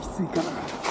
きついかな。